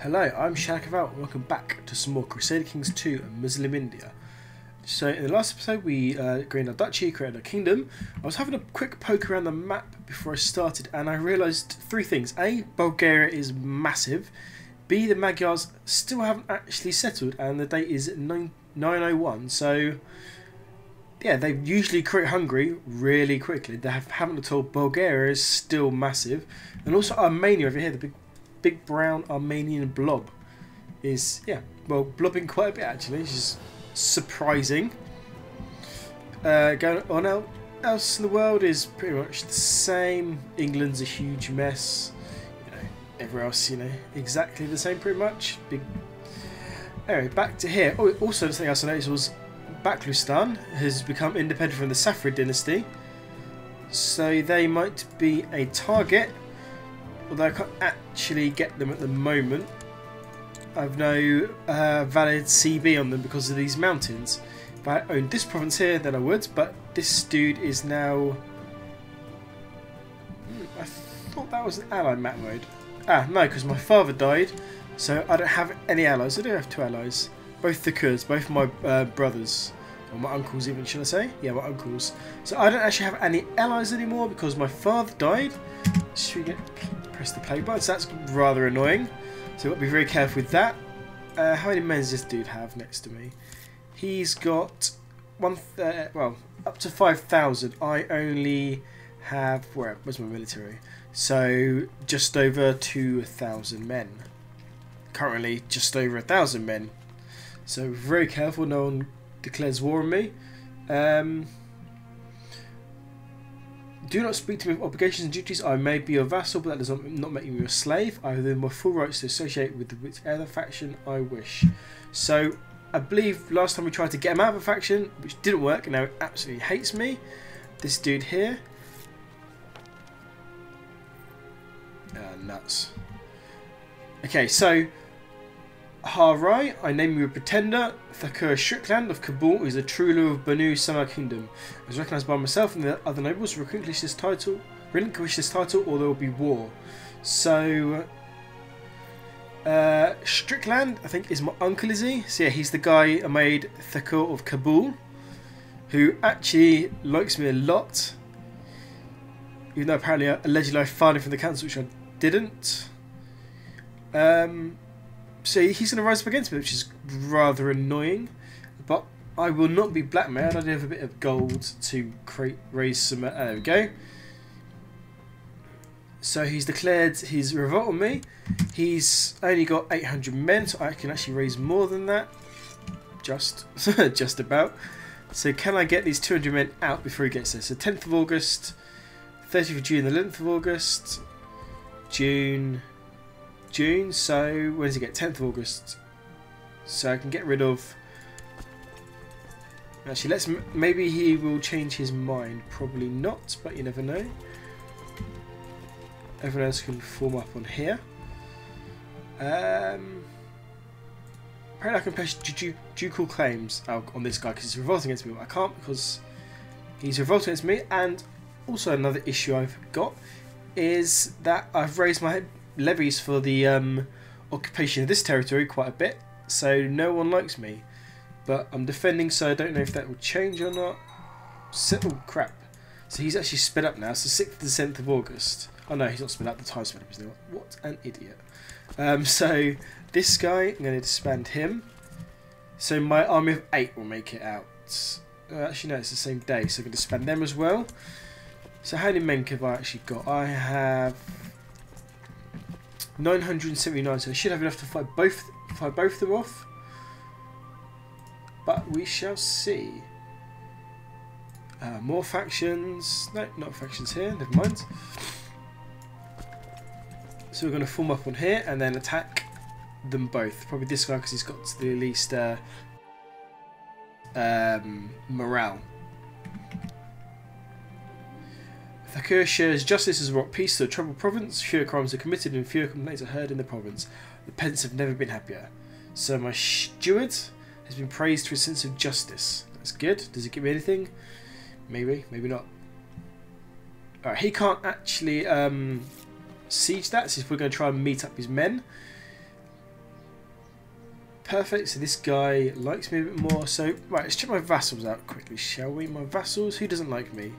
Hello, I'm Shakaval and welcome back to some more Crusader Kings 2 and Muslim India. So in the last episode we uh, gained our duchy, created a kingdom. I was having a quick poke around the map before I started and I realised three things. A, Bulgaria is massive. B, the Magyars still haven't actually settled and the date is 9 901 so yeah, they usually create Hungary really quickly. They have, haven't at all. Bulgaria is still massive. And also Armenia over here, the big big brown Armenian blob is, yeah, well, blobbing quite a bit actually, which is surprising. Uh, going on out, else in the world is pretty much the same. England's a huge mess. You know, everywhere else, you know, exactly the same pretty much. Big. Anyway, back to here. Oh, also, the thing else I noticed was Baluchistan has become independent from the Saffarid dynasty. So they might be a target although I can't actually get them at the moment. I've no uh, valid CB on them because of these mountains. If I owned this province here, then I would, but this dude is now... Hmm, I thought that was an ally map mode. Ah, no, because my father died, so I don't have any allies. I do have two allies. Both the Kurds, both my uh, brothers. Or my uncles even, should I say? Yeah, my uncles. So I don't actually have any allies anymore because my father died. Should we get press the play button. So that's rather annoying. So we've got to be very careful with that. Uh, how many men does this dude have next to me? He's got one. Uh, well, up to five thousand. I only have where? Where's my military? So just over two thousand men. Currently, just over a thousand men. So very careful. No one declares war on me. Um, do not speak to me of obligations and duties. I may be your vassal, but that does not, make me your slave. I have my full rights to associate with whichever faction I wish. So, I believe last time we tried to get him out of a faction, which didn't work, and now he absolutely hates me. This dude here. Uh, nuts. Okay, so Harai, I name you a pretender. Thakur Strickland of Kabul is a true ruler of Banu Sama Kingdom. As recognised by myself and the other nobles, relinquish this title, relinquish this title, or there will be war. So, uh, Strickland, I think, is my uncle, is he? So yeah, he's the guy I made Thakur of Kabul, who actually likes me a lot. Even though apparently, I allegedly, I fired him from the council, which I didn't. Um, so he's going to rise up against me, which is rather annoying. But I will not be blackmailed. I do have a bit of gold to create, raise some. Uh, there we go. So he's declared his revolt on me. He's only got 800 men, so I can actually raise more than that. Just, just about. So can I get these 200 men out before he gets there? So 10th of August, 30th of June, the 11th of August, June, June, so when does he get? 10th of August. So I can get rid of... Actually, let's maybe he will change his mind. Probably not, but you never know. Everyone else can form up on here. Um, apparently I can place ducal claims on this guy because he's revolting against me. But I can't because he's revolting against me. And also another issue I've got is that I've raised my levies for the um, occupation of this territory quite a bit, so no one likes me. But I'm defending, so I don't know if that will change or not. So, oh, crap. So he's actually sped up now, so 6th to 7th of August. Oh no, he's not sped up, the time sped up, isn't he? What an idiot. Um, so, this guy, I'm going to disband him. So my army of 8 will make it out. Uh, actually, no, it's the same day, so I'm going to disband them as well. So how many men have I actually got? I have 979, so I should have enough to fight both fight both of them off. But we shall see. Uh, more factions. No, not factions here. Never mind. So we're going to form up on here and then attack them both. Probably this guy because he's got the least uh, um, morale. Thakur shares justice has brought peace to the troubled province. Fewer crimes are committed and fewer complaints are heard in the province. The peasants have never been happier. So my steward has been praised for his sense of justice. That's good. Does it give me anything? Maybe, maybe not. Alright, he can't actually um, siege that, so we're going to try and meet up his men. perfect. So this guy likes me a bit more. So, right, let's check my vassals out quickly, shall we? My vassals, who doesn't like me?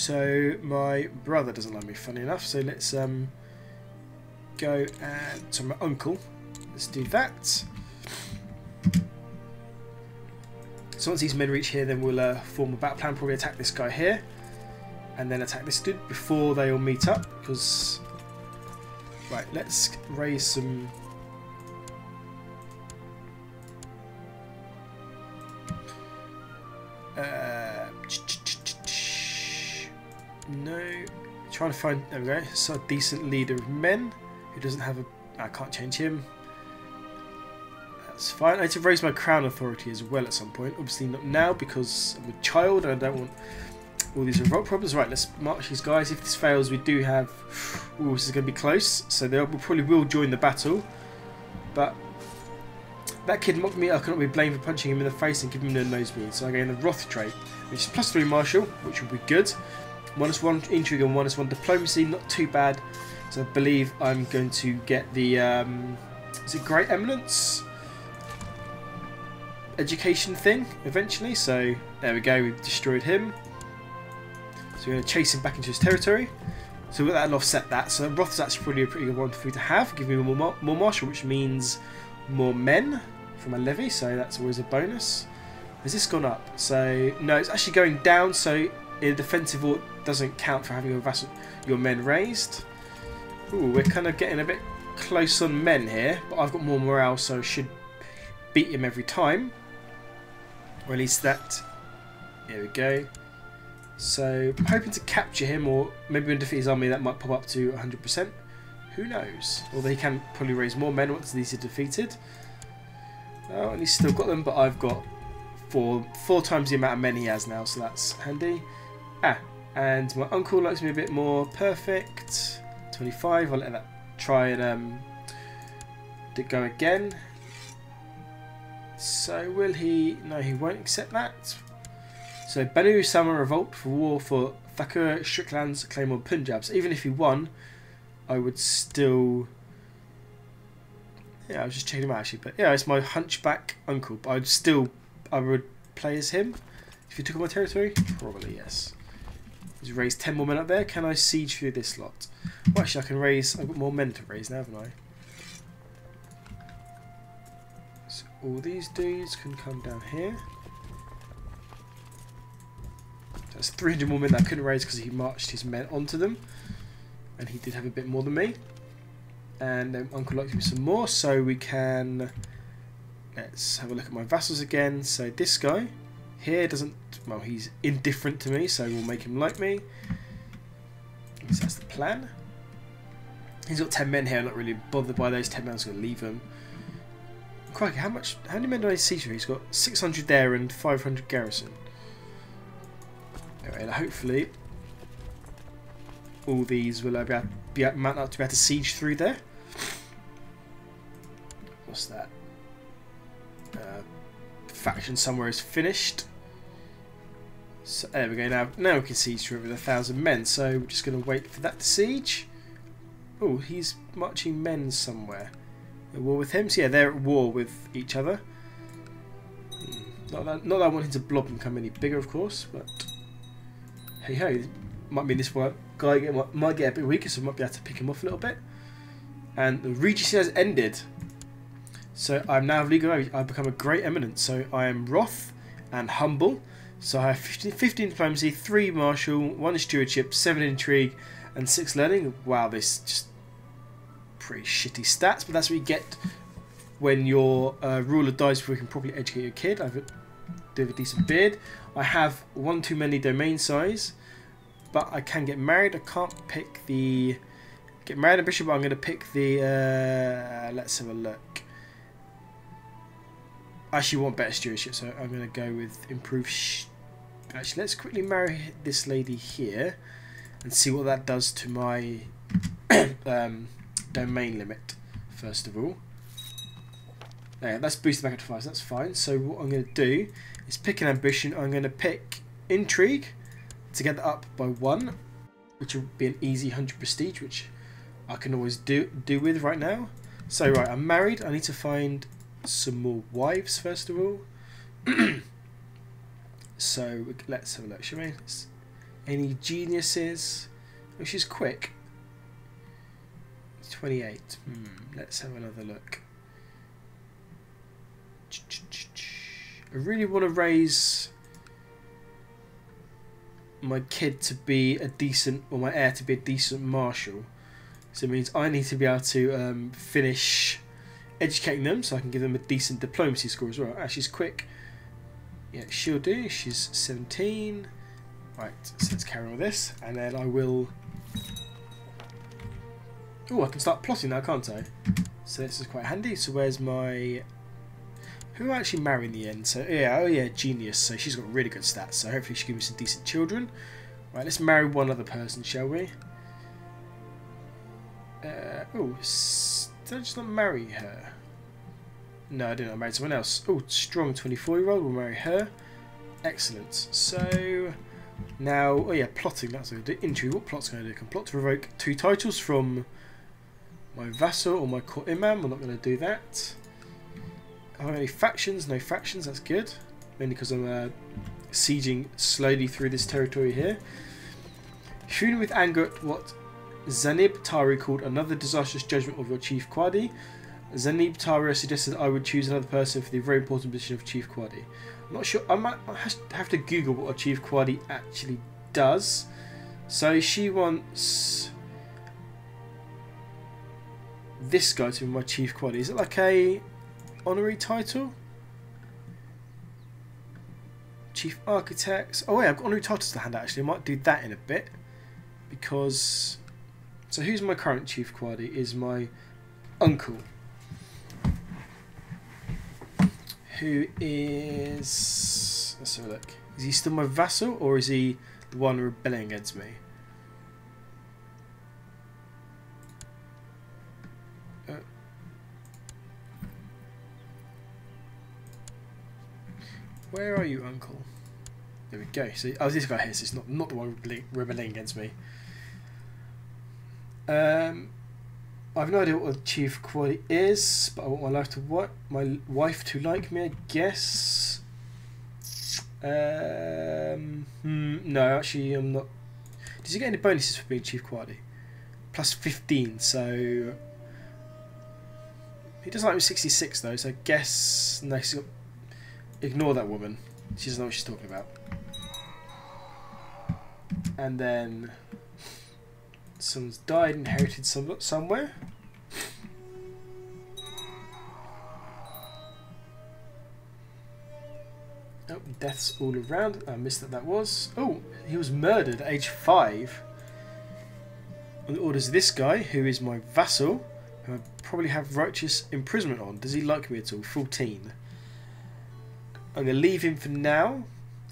So my brother doesn't like me, funny enough. So let's um go and to my uncle. Let's do that. So once these men reach here, then we'll uh, form a battle plan. Probably attack this guy here, and then attack this dude before they all meet up. Because right, let's raise some. Trying to find there a decent leader of men who doesn't have a. I can't change him. That's fine. I need to raise my crown authority as well at some point. Obviously not now because I'm a child and I don't want all these revolt problems. Right, let's march these guys. If this fails, we do have... Oh, this is going to be close. So they probably will join the battle. But that kid mocked me. I cannot be blamed for punching him in the face and giving him the nosebleed. So I gain the Wrath trait, which is plus 3 martial, which will be good. Minus 1 1 intrigue and minus 1 1 diplomacy, not too bad. So I believe I'm going to get the... Um, is it Grey Eminence? education thing eventually. So there we go, we've destroyed him. So we're going to chase him back into his territory. So that'll offset that. So actually probably a pretty good one for me to have. Give me more, more martial, which means more men from a levy. So that's always a bonus. Has this gone up? So no, it's actually going down. So in defensive order doesn't count for having your your men raised. Ooh, we're kind of getting a bit close on men here, but I've got more morale, so I should beat him every time. Or at least that. There we go. So I'm hoping to capture him, or maybe when defeat his army that might pop up to 100%. Who knows? Although he can probably raise more men once these are defeated. Oh, and he's still got them, but I've got four four times the amount of men he has now, so that's handy. Ah, and my uncle likes me a bit more. Perfect. 25. I'll let that try and um, go again. So will he... No, he won't accept that. So Banu Sama revolt for war for Thakur Strickland's claim on Punjab. So even if he won, I would still... Yeah, I was just checking him out actually. But yeah, it's my hunchback uncle. But I'd still... I would play as him. If he took on my territory? Probably yes. He's raised 10 more men up there. Can I siege through this lot? Well, actually, I can raise... I've got more men to raise now, haven't I? So all these dudes can come down here. That's 300 more men that I couldn't raise because he marched his men onto them. And he did have a bit more than me. And then Uncle likes me some more, so we can... Let's have a look at my vassals again. So this guy here doesn't... Well, he's indifferent to me, so we'll make him like me. So that's the plan. He's got 10 men here, I'm not really bothered by those 10 men, I'm going to leave them. Crikey, how much? How many men do I see here? He's got 600 there and 500 garrison. Anyway, hopefully all these will be, be mount up to be able to siege through there. What's that? Uh, faction somewhere is finished. So there we go. Now, now we can siege through with a thousand men. So we're just going to wait for that to siege. Oh, he's marching men somewhere at war with him. So yeah, they're at war with each other. Hmm. Not that, not that I wanted to blob and come any bigger, of course, but hey ho, might mean this one guy get, might get a bit weaker, so I might be able to pick him off a little bit. And the Regency has ended. So I'm now legal. I've become a grey eminence. So I am wroth and humble. So I have 15, 15 diplomacy, 3 martial, 1 stewardship, 7 intrigue, and 6 learning. Wow, this just pretty shitty stats, but that's what you get when your uh, ruler dies before you can properly educate your kid. I have a, do have a decent beard. I have one too many domain size, but I can get married. I can't pick the get married ambition, but I'm going to pick the. Uh, let's have a look. I actually want better stewardship, so I'm going to go with improve. Actually, let's quickly marry this lady here and see what that does to my um, domain limit, first of all. Yeah, that's boosted back up to 5, so that's fine. So what I'm going to do is pick an ambition. I'm going to pick Intrigue to get that up by 1, which will be an easy 100 prestige, which I can always do do with right now. So right, I'm married. I need to find some more wives first of all. so let's have a look, shall? Any geniuses? Oh, she's quick. 28. Hmm, let's have another look. I really want to raise my kid to be a decent, or my heir to be a decent marshal. So it means I need to be able to um, finish educating them so I can give them a decent diplomacy score as well. Ah, she's quick. Yeah, she'll do. She's 17. Right, so let's carry on with this. And then I will... Oh, I can start plotting now, can't I? So this is quite handy. So where's my... Who I actually marry in the end? So yeah, oh yeah, genius. So she's got really good stats. So hopefully she gives me some decent children. Right, let's marry one other person, shall we? Uh, oh, did I just not marry her? No, I didn't. I married someone else. Oh, strong 24 year old. We'll marry her. Excellent. So, now, oh yeah, plotting. That's to do. Intrigue. What plot's going to do? Can plot to revoke two titles from my vassal or my court imam. We're not going to do that. Have I any factions? No factions. That's good. Mainly because I'm uh, sieging slowly through this territory here. Shooting with anger at what Zanib Tari called another disastrous judgment of your chief Qadi. Zanib Tari suggested I would choose another person for the very important position of chief Qadi. I'm not sure. I might have to Google what a chief Qadi actually does. So she wants this guy to be my chief Qadi. Is it like a honorary title? Chief Architects. Oh, yeah, I've got honorary titles to hand out actually. I might do that in a bit because so who's my current chief qadi? Is my uncle. Who is... Let's have a look. Is he still my vassal or is he the one rebelling against me? Uh, where are you, uncle? There we go. So, oh, this guy here. So not not the one rebelling against me. Um, I've no idea what chief qadi is, but I want my life to what my wife to like me. I guess. Um, hmm, no, actually, I'm not. Does he get any bonuses for being chief qadi? Plus fifteen, so he doesn't like me sixty six though. So I guess no, got, ignore that woman. She doesn't know what she's talking about. And then Someone's died, inherited some, somewhere. Oh, deaths all around. I missed that that was. Oh, he was murdered at age 5. On the orders of this guy, who is my vassal, who I probably have righteous imprisonment on. Does he like me at all? 14. I'm going to leave him for now.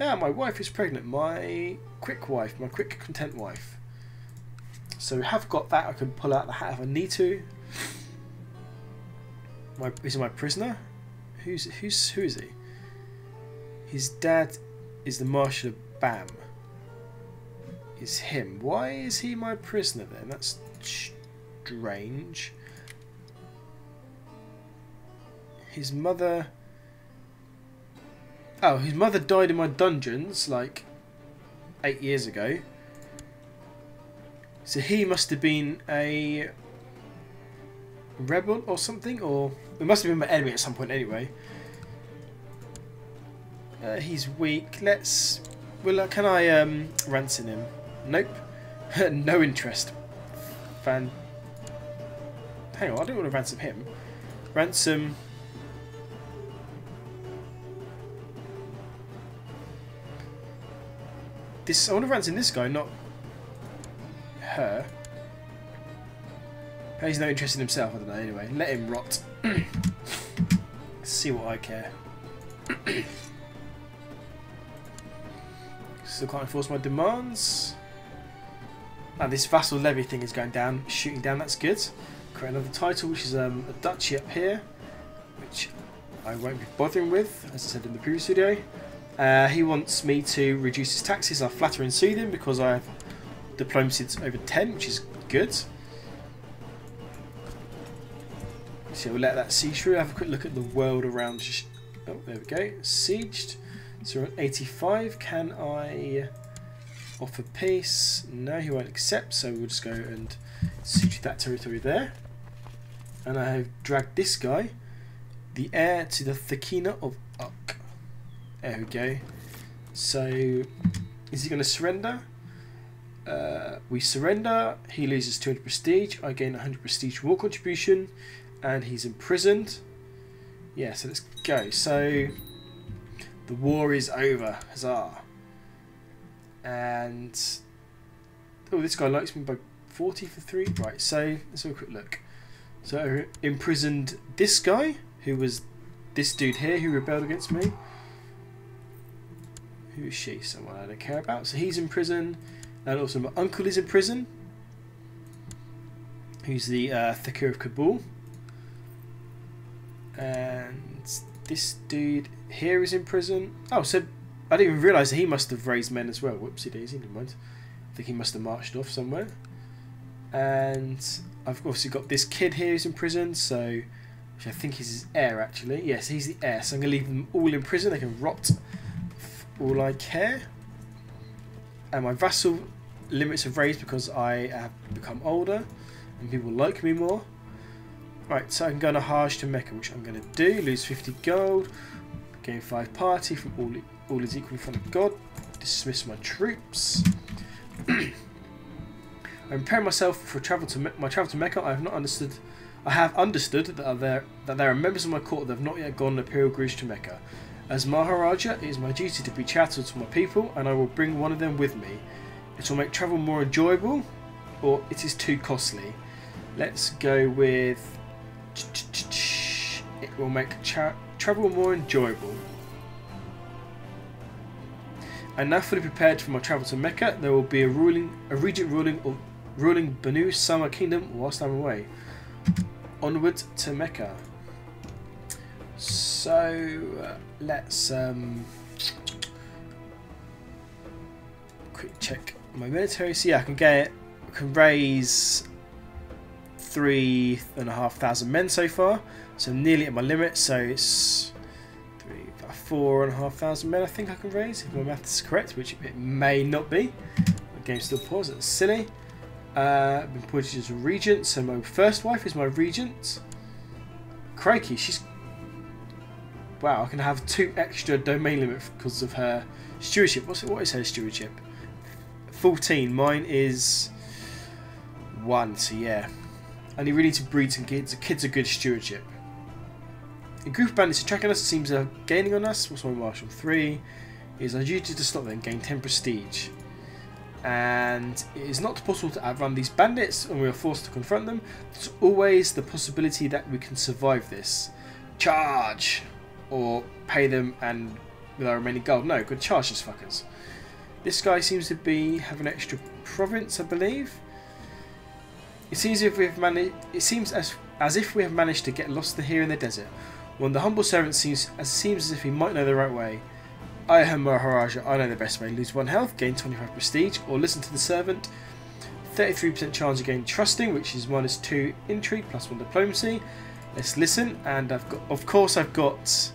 Ah, my wife is pregnant. My quick wife, my quick content wife. So we have got that. I can pull out the hat if I need to. My is my prisoner? Who's who's who is he? His dad is the Marshal of Bam. Is him. Why is he my prisoner then? That's strange. His mother. Oh, his mother died in my dungeons like eight years ago. So he must have been a rebel or something, or it must have been my enemy at some point anyway. Uh, he's weak. Let's. Well, uh, can I um, ransom him? Nope. no interest. Fan. Hang on, I don't want to ransom him. Ransom. This. I want to ransom this guy, not her. He's no interest in himself, I don't know, anyway. Let him rot. See what I care. Still can't enforce my demands. And this vassal levy thing is going down, shooting down, that's good. Create another title, which is um, a duchy up here, which I won't be bothering with, as I said in the previous video. Uh, he wants me to reduce his taxes. I flatter and soothe him because I have diplomacy over 10, which is good. So we'll let that see through. Have a quick look at the world around. Oh, there we go. Sieged. So we're on 85. Can I offer peace? No, he won't accept. So we'll just go and siege that territory there. And I have dragged this guy, the heir to the Thekina of Uk. There we go. So, is he going to surrender? Uh, we surrender. He loses 200 prestige. I gain 100 prestige war contribution. And he's imprisoned. Yeah, so let's go. So, the war is over. Huzzah. And, oh, this guy likes me by 40 for 3. Right, so let's have a quick look. So, I imprisoned this guy, who was this dude here who rebelled against me. Who is she? Someone I don't care about. So he's in prison. And also my uncle is in prison. Who's the uh, of Kabul. And this dude here is in prison. Oh, so I didn't even realise that he must have raised men as well. Whoopsie daisy, never mind. I think he must have marched off somewhere. And I've obviously got this kid here who's in prison, so which I think is his heir actually. Yes, he's the heir, so I'm to leave them all in prison. They can rot all I care. And my vassal limits have raised because I have become older and people like me more. Right, so I can go on a Hajj to Mecca, which I'm going to do. Lose 50 gold, gain 5 party from all, all is equal in front of God. Dismiss my troops. I'm preparing myself for travel to Me my travel to Mecca. I have not understood. I have understood that there that there are members of my court that have not yet gone on imperial cruise to Mecca. As Maharaja, it is my duty to be chattel to my people, and I will bring one of them with me. It will make travel more enjoyable, or it is too costly. Let's go with. It will make travel more enjoyable. And now fully prepared for my travel to Mecca, there will be a ruling, a regent ruling, or ruling Banu Sama Kingdom whilst I'm away. Onward to Mecca. So uh, let's um, quick check my military. So yeah, I can get, I can raise three and a half thousand men so far. So I'm nearly at my limit. So it's three, four and a half thousand men. I think I can raise if my math is correct, which it may not be. The game still paused. That's silly. Uh, I've been appointed as regent, so my first wife is my regent. Crikey, she's wow, I can have two extra domain limit because of her stewardship. What's what is her stewardship? 14. Mine is 1, so yeah. You really to breed some kids. The kids are good stewardship. A group of bandits attacking us seems they're gaining on us. What's my martial? 3. It is our duty to stop them, gain 10 prestige. And it is not possible to outrun these bandits and we are forced to confront them. There's always the possibility that we can survive this. Charge! or pay them and with our remaining gold. No, good charge these fuckers. This guy seems to be have an extra province, I believe. It seems if we've managed. It seems as as if we have managed to get lost here in the desert. When the humble servant seems as seems as if he might know the right way. I am Maharaja. I know the best way. Lose one health, gain 25 prestige, or listen to the servant. 33% chance of gaining trusting, which is minus two intrigue plus one diplomacy. Let's listen, and I've got, of course, I've got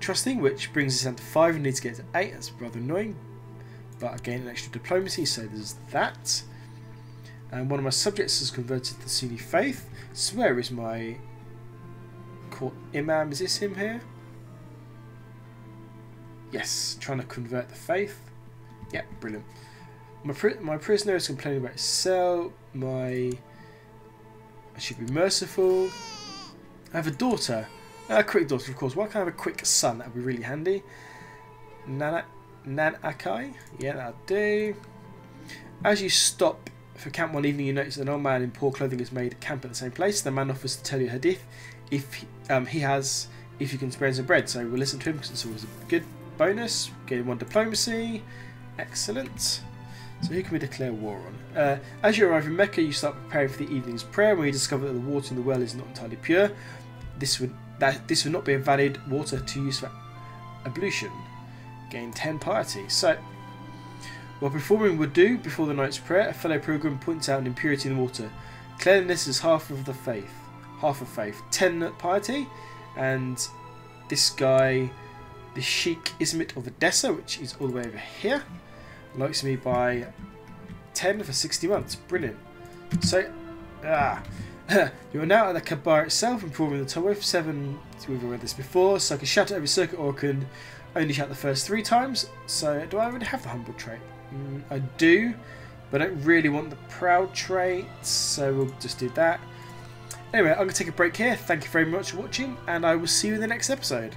trusting, which brings us down to 5 and need to get to 8. That's rather annoying. But I gain an extra diplomacy, so there's that. And one of my subjects has converted to the Sunni faith. So where is my court imam? Is this him here? Yes, trying to convert the faith. Yeah, brilliant. My, pri my prisoner is complaining about his cell. My... I should be merciful. I have a daughter. A quick daughter, of course. Why can't I have a quick son? That would be really handy. Nana, Nan Akai? Yeah, that'll do. As you stop for camp one evening, you notice that an old man in poor clothing has made camp at the same place. The man offers to tell you hadith if he, um, he has, if you can spare some bread. So we'll listen to him because it's always a good bonus. Gain one diplomacy. Excellent. So who can we declare war on? Uh, as you arrive in Mecca, you start preparing for the evening's prayer when you discover that the water in the well is not entirely pure. This would that this would not be a valid water to use for ablution. Gain 10 piety. So, what performing would do before the night's prayer, a fellow pilgrim points out an impurity in the water. Cleanliness is half of the faith. half of faith, 10 piety, and this guy, the Sheikh Ismit of Edessa, which is all the way over here, likes me by 10 for 60 months. Brilliant. So, ah. you are now at the Kaaba itself, improving the Tawaf 7. We've read this before, so I can shout it every circuit or can only shout the first three times. So, do I already have the humble trait? Mm, I do, but I don't really want the proud trait, so we'll just do that. Anyway, I'm going to take a break here. Thank you very much for watching, and I will see you in the next episode.